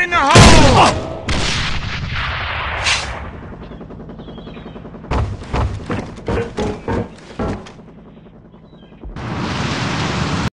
in the hole!